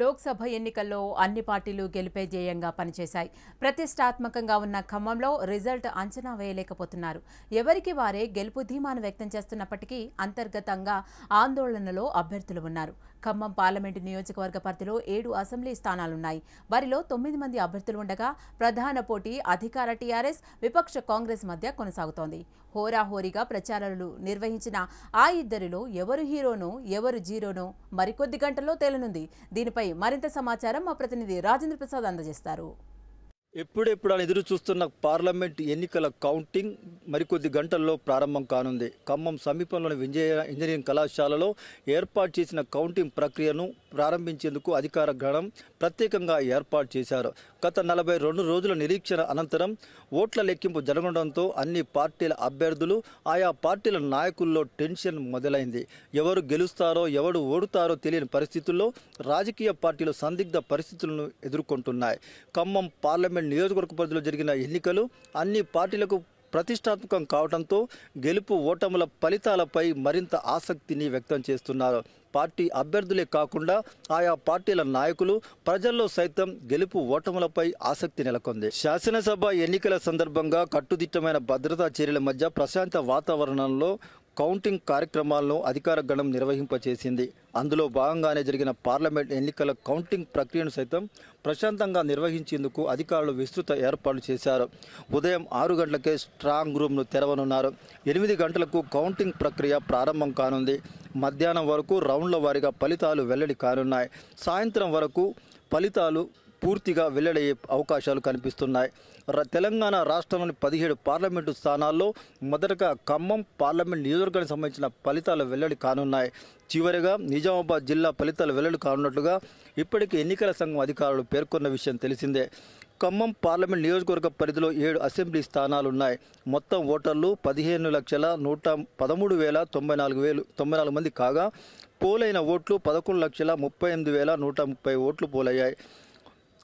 లోక్సభ ఎన్నికల్లో అన్ని పార్టీలు గెలిపే ధ్యేయంగా పనిచేశాయి. ప్రతిష్టాత్మకంగా ఉన్న ఖమ్మంలో రిజల్ట్ అంచనా వేయలేకపోతున్నారు. ఎవరికి వారే గెలుపు ధీమాను వ్యక్తం చేస్తున్నప్పటికీ అంతర్గతంగా ఆందోళనలో అభ్యర్థులు ఉన్నారు. ఖమ్మం పార్లమెంటు నియోజకవర్గ పరిధిలో ఏడు అసెంబ్లీ స్థానాలున్నాయి. వారిలో తొమ్మిది మంది అభ్యర్థులు ఉండగా ప్రధాన పోటీ అధికార టీఆర్ఎస్ విపక్ష కాంగ్రెస్ మధ్య కొనసాగుతోంది. హోరాహోరీగా ప్రచారాలు నిర్వహించిన ఆ ఇద్దరిలో ఎవరు హీరోనో ఎవరు జీరోనో మరికొద్ది గంటల్లో తేలనుంది. దీనిపై మరింత సమాచారం మా ప్రతినిధి రాజేంద్ర ప్రసాద్ అందజేస్తారు. ఎప్పుడెప్పుడు అని ఎదురు చూస్తున్న పార్లమెంట్ ఎన్నికల కౌంటింగ్ మరికొద్ది గంటల్లో ప్రారంభం కానుంది. ఖమ్మం సమీపంలోని విజయ ఇంజనీరింగ్ కళాశాలలో ఏర్పాటు చేసిన కౌంటింగ్ ప్రక్రియను ప్రారంభించేందుకు అధికార గణం ప్రత్యేకంగా ఏర్పాటు చేశారు. గత నలభై రెండు రోజుల నిరీక్షణ అనంతరం ఓట్ల లెక్కింపు జరగడంతో అన్ని పార్టీల అభ్యర్థులు ఆయా పార్టీల నాయకుల్లో టెన్షన్ మొదలైంది. ఎవరు గెలుస్తారో ఎవరు ఓడుతారో తెలియని పరిస్థితుల్లో రాజకీయ పార్టీలు సందిగ్ధ పరిస్థితులను ఎదుర్కొంటున్నాయి. ఖమ్మం పార్లమెంట్ నియోజకవర్గ పరిధిలో జరిగిన ఎన్నికలు అన్ని పార్టీలకు ప్రతిష్టాత్మకం కావడంతో గెలుపు ఓటముల ఫలితాలపై మరింత ఆసక్తిని వ్యక్తం చేస్తున్నారు. పార్టీ అభ్యర్థులే కాకుండా ఆయా పార్టీల నాయకులు ప్రజల్లో సైతం గెలుపు ఓటములపై ఆసక్తి నెలకొంది. శాసనసభ ఎన్నికల సందర్భంగా కట్టుదిట్టమైన భద్రతా చర్యల మధ్య ప్రశాంత వాతావరణంలో కౌంటింగ్ కార్యక్రమాలను అధికార గణం నిర్వహింపచేసింది. అందులో భాగంగానే జరిగిన పార్లమెంట్ ఎన్నికల కౌంటింగ్ ప్రక్రియను సైతం ప్రశాంతంగా నిర్వహించేందుకు అధికారులు విస్తృత ఏర్పాట్లు చేశారు. ఉదయం ఆరు గంటలకే స్ట్రాంగ్ రూమ్ను తెరవనున్నారు. ఎనిమిది గంటలకు కౌంటింగ్ ప్రక్రియ ప్రారంభం కానుంది. మధ్యాహ్నం వరకు రౌండ్ల వారీగా ఫలితాలు వెల్లడి కానున్నాయి. సాయంత్రం వరకు ఫలితాలు పూర్తిగా వెల్లడయ్యే అవకాశాలు కనిపిస్తున్నాయి. ర- తెలంగాణ రాష్ట్రంలోని పదిహేడు పార్లమెంటు స్థానాల్లో మొదటగా ఖమ్మం పార్లమెంట్ నియోజకవర్గానికి సంబంధించిన ఫలితాలు వెల్లడి కానున్నాయి. చివరిగా నిజామాబాద్ జిల్లా ఫలితాలు వెల్లడి కానున్నట్లుగా ఇప్పటికే ఎన్నికల సంఘం అధికారులు పేర్కొన్న విషయం తెలిసిందే. ఖమ్మం పార్లమెంట్ నియోజకవర్గ పరిధిలో ఏడు అసెంబ్లీ స్థానాలు ఉన్నాయి మొత్తం ఓటర్లు పదిహేను లక్షల నూట పదమూడు వేల తొంభై నాలుగు వేలు తొంభై నాలుగు మంది కాగా పోలైన ఓట్లు పదకొండు లక్షల ముప్పై ఎనిమిది వేల నూట ముప్పై ఓట్లు పోలయ్యాయి.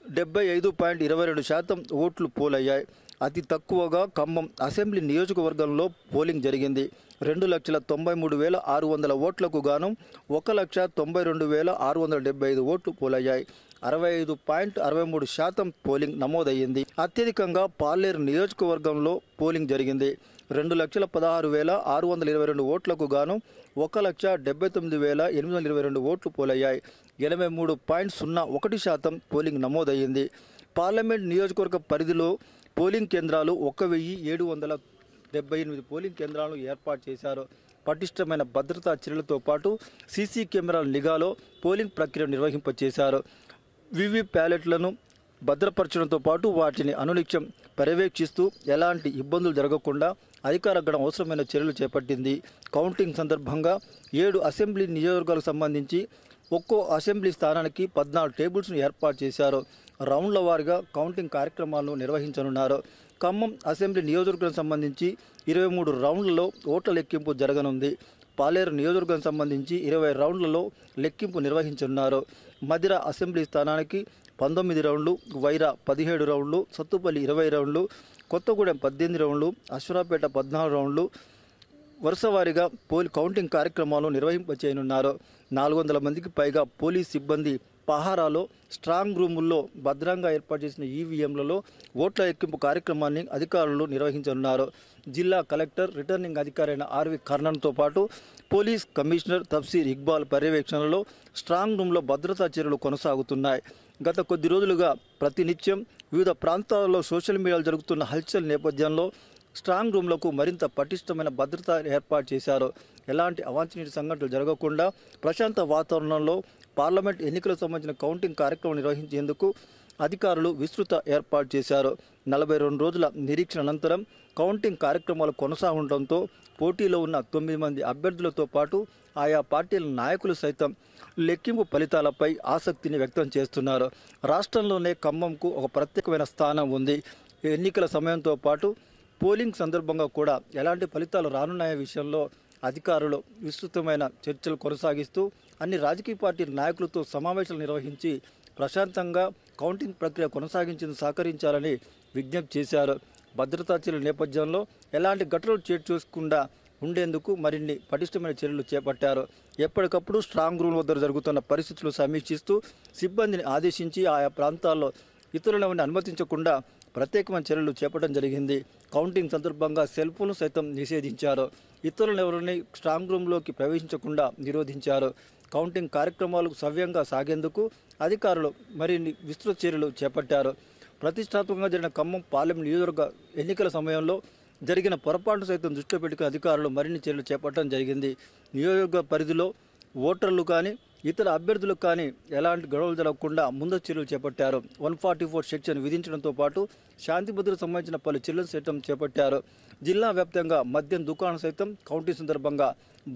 డెబ్బై ఐదు పాయింట్ ఇరవై రెండు శాతం ఓట్లు పోలయ్యాయి. అతి తక్కువగా ఖమ్మం అసెంబ్లీ నియోజకవర్గంలో పోలింగ్ జరిగింది. రెండు లక్షల తొంభై మూడు వేల ఆరు వందల ఓట్లకు గాను ఒక లక్ష తొంభై రెండు వేల ఆరు వందల డెబ్బై ఐదు ఓట్లు పోలయ్యాయి. అరవై ఐదు పాయింట్ అరవై మూడు శాతం పోలింగ్ నమోదయ్యింది. అత్యధికంగా పాలేరు నియోజకవర్గంలో పోలింగ్ జరిగింది. రెండు లక్షల పదహారు వేల ఆరు వందల ఇరవై రెండు ఓట్లకు గాను ఒక లక్ష డెబ్బై తొమ్మిది వేల ఎనిమిది వందల ఇరవై రెండు ఓట్లు పోలయ్యాయి. ఎనభై మూడు పాయింట్ సున్నా ఒకటి శాతం పోలింగ్ నమోదయ్యింది. పార్లమెంట్ నియోజకవర్గ పరిధిలో పోలింగ్ కేంద్రాలు ఒక వెయ్యి ఏడు వందల డెబ్బై ఎనిమిది పోలింగ్ కేంద్రాలను ఏర్పాటు చేశారు. పటిష్టమైన భద్రతా చర్యలతో పాటు సీసీ కెమెరాల నిఘాలో పోలింగ్ ప్రక్రియ నిర్వహింపచేశారు. వివి ప్యాలెట్లను భద్రపరచడంతో పాటు వాటిని అనునిత్యం పర్యవేక్షిస్తూ ఎలాంటి ఇబ్బందులు జరగకుండా అధికార గణం అవసరమైన చర్యలు చేపట్టింది. కౌంటింగ్ సందర్భంగా ఏడు అసెంబ్లీ నియోజకవర్గాలకు సంబంధించి ఒక్కో అసెంబ్లీ స్థానానికి పద్నాలుగు టేబుల్స్ను ఏర్పాటు చేశారు. రౌండ్ల వారీగా కౌంటింగ్ కార్యక్రమాలను నిర్వహించనున్నారు. ఖమ్మం అసెంబ్లీ నియోజకవర్గం సంబంధించి ఇరవై మూడు రౌండ్లలో ఓట్ల లెక్కింపు జరగనుంది. పాలేరు నియోజకవర్గం సంబంధించి ఇరవై రౌండ్లలో లెక్కింపు నిర్వహించనున్నారు. మధిర అసెంబ్లీ స్థానానికి పంతొమ్మిది రౌండ్లు వైరా పదిహేడు రౌండ్లు సత్తుపల్లి ఇరవై రౌండ్లు కొత్తగూడెం పద్దెనిమిది రౌండ్లు అశ్వరాపేట పద్నాలుగు రౌండ్లు వరుసవారీగా పోల్ కౌంటింగ్ కార్యక్రమాలు నిర్వహింపచేయనున్నారు. నాలుగు వందల మందికి పైగా పోలీస్ సిబ్బంది పహారాలో స్ట్రాంగ్ రూముల్లో భద్రంగా ఏర్పాటు చేసిన ఈవీఎంలలో ఓట్ల ఎక్కింపు కార్యక్రమాన్ని అధికారులు నిర్వహించనున్నారు. జిల్లా కలెక్టర్ రిటర్నింగ్ అధికారైన ఆర్వి కర్ణన్తో పాటు పోలీస్ కమిషనర్ తఫ్సీర్ ఇక్బాల్ పర్యవేక్షణలో స్ట్రాంగ్ రూమ్లో భద్రతా చర్యలు కొనసాగుతున్నాయి. గత కొద్ది రోజులుగా ప్రతినిత్యం వివిధ ప్రాంతాలలో సోషల్ మీడియాలో జరుగుతున్న హల్చల్ నేపథ్యంలో స్ట్రాంగ్ రూమ్లకు మరింత పటిష్టమైన భద్రత ఏర్పాటు చేశారు. ఎలాంటి అవాంఛనీయ సంఘటనలు జరగకుండా ప్రశాంత వాతావరణంలో పార్లమెంట్ ఎన్నికలకు సంబంధించిన కౌంటింగ్ కార్యక్రమం నిర్వహించేందుకు అధికారులు విస్తృత ఏర్పాటు చేశారు. నలభై రెండు రోజుల నిరీక్షణ అనంతరం కౌంటింగ్ కార్యక్రమాలు కొనసాగడంతో పోటీలో ఉన్న తొమ్మిది మంది అభ్యర్థులతో పాటు ఆయా పార్టీల నాయకులు సైతం లెక్కింపు ఫలితాలపై ఆసక్తిని వ్యక్తం చేస్తున్నారు. రాష్ట్రంలోనే ఖమ్మంకు ఒక ప్రత్యేకమైన స్థానం ఉంది. ఎన్నికల సమయంతో పాటు పోలింగ్ సందర్భంగా కూడా ఎలాంటి ఫలితాలు రానున్నాయ విషయంలో అధికారులు విస్తృతమైన చర్చలు కొనసాగిస్తూ అన్ని రాజకీయ పార్టీ నాయకులతో సమావేశాలు నిర్వహించి ప్రశాంతంగా కౌంటింగ్ ప్రక్రియ కొనసాగించేందుకు సహకరించాలని విజ్ఞప్తి చేశారు. భద్రతా చర్యల నేపథ్యంలో ఎలాంటి ఘటనలు చేటు చూసుకుండా ఉండేందుకు మరిన్ని పటిష్టమైన చర్యలు చేపట్టారు. ఎప్పటికప్పుడు స్ట్రాంగ్ రూమ్ వద్ద జరుగుతున్న పరిస్థితులు సమీక్షిస్తూ సిబ్బందిని ఆదేశించి ఆయా ప్రాంతాల్లో ఇతరులను అనుమతించకుండా ప్రత్యేకమైన చర్యలు చేపట్టడం జరిగింది. కౌంటింగ్ సందర్భంగా సెల్ ఫోన్లు సైతం నిషేధించారు. ఇతరులను ఎవరిని స్ట్రాంగ్ రూమ్లోకి ప్రవేశించకుండా నిరోధించారు. కౌంటింగ్ కార్యక్రమాలు సవ్యంగా సాగేందుకు అధికారులు మరిన్ని విస్తృత చర్యలు చేపట్టారు. ప్రతిష్టాత్మకంగా జరిగిన ఖమ్మం పార్లమెంట్ నియోజకవర్గ ఎన్నికల సమయంలో జరిగిన పొరపాటు సైతం దృష్టిలో పెట్టుకుని అధికారులు మరిన్ని చర్యలు చేపట్టడం జరిగింది. నియోజకవర్గ పరిధిలో ఓటర్లు కానీ ఇతర అభ్యర్థులకు కానీ ఎలాంటి గొడవలు జరగకుండా ముందస్తు చర్యలు చేపట్టారు. వన్ ఫార్టీ ఫోర్ సెక్షన్ విధించడంతో పాటు శాంతి భద్రతకు సంబంధించిన పలు చర్యలు సైతం చేపట్టారు. జిల్లా వ్యాప్తంగా మద్యం దుకాణం సైతం కౌంటింగ్ సందర్భంగా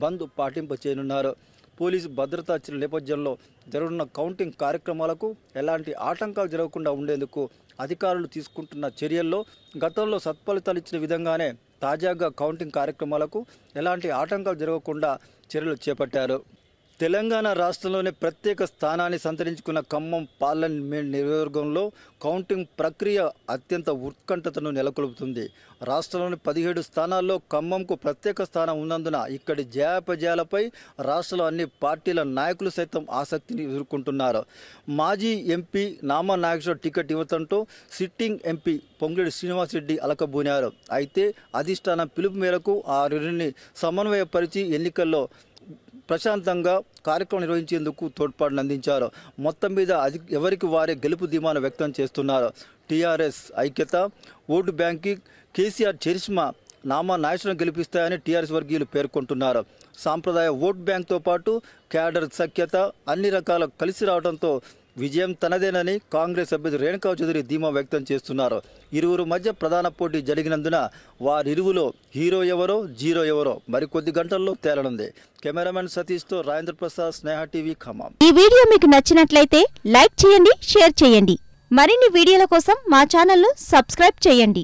బంద్ పాటింప చేయనున్నారు. పోలీసు భద్రతా చర్యల నేపథ్యంలో జరగనున్న కౌంటింగ్ కార్యక్రమాలకు ఎలాంటి ఆటంకాలు జరగకుండా ఉండేందుకు అధికారులు తీసుకుంటున్న చర్యల్లో గతంలో సత్ఫలితాలు ఇచ్చిన విధంగానే తాజాగా కౌంటింగ్ కార్యక్రమాలకు ఎలాంటి ఆటంకాలు జరగకుండా చర్యలు చేపట్టారు. తెలంగాణ రాష్ట్రంలోని ప్రత్యేక స్థానాన్ని సంతరించుకున్న ఖమ్మం పార్లమెంట్ నియోజకవర్గంలో కౌంటింగ్ ప్రక్రియ అత్యంత ఉత్కంఠతను నెలకొల్పుతుంది. రాష్ట్రంలోని పదిహేడు స్థానాల్లో ఖమ్మంకు ప్రత్యేక స్థానం ఉన్నందున ఇక్కడి జయాపజయాలపై రాష్ట్రంలో అన్ని పార్టీల నాయకులు సైతం ఆసక్తిని ఎదుర్కొంటున్నారు. మాజీ ఎంపీ నామా నాగేశ్వర టికెట్ ఇవ్వటంతో సిట్టింగ్ ఎంపీ పొంగిరెడ్డి శ్రీనివాసరెడ్డి అలకబూనారు. అయితే అధిష్టానం పిలుపు మేరకు ఆ రెండుని సమన్వయపరిచి ఎన్నికల్లో ప్రశాంతంగా కార్యక్రమం నిర్వహించేందుకు తోడ్పాటును అందించారు. మొత్తం మీద అది ఎవరికి వారే గెలుపు ధీమాను వ్యక్తం చేస్తున్నారు. టీఆర్ఎస్ ఐక్యత ఓటు బ్యాంకి కేసీఆర్ చరిష్మా నామా నాయకులను గెలిపిస్తాయని టీఆర్ఎస్ వర్గీయులు పేర్కొంటున్నారు. సాంప్రదాయ ఓట్ బ్యాంక్తో పాటు క్యాడర్ సఖ్యత అన్ని రకాల కలిసి రావడంతో విజయం తనదేనని కాంగ్రెస్ అభ్యర్థి రేణుకా చౌదరి ధీమా వ్యక్తం చేస్తున్నారు. ఇరువురు మధ్య ప్రధాన పోటీ జరిగినందున వారిరువులో హీరో ఎవరో జీరో ఎవరో మరికొద్ది గంటల్లో తేలనుంది. కెమెరామెన్ సతీష్తో రాజేంద్ర ప్రసాద్ స్నేహ టీవీ ఖమ్మం. ఈ వీడియో మీకు నచ్చినట్లయితే లైక్ చేయండి షేర్ చేయండి. మరిన్ని వీడియోల కోసం మా ఛానల్ను సబ్స్క్రైబ్ చేయండి.